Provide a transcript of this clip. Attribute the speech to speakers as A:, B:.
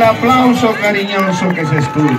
A: El aplauso cariñoso que se escucha.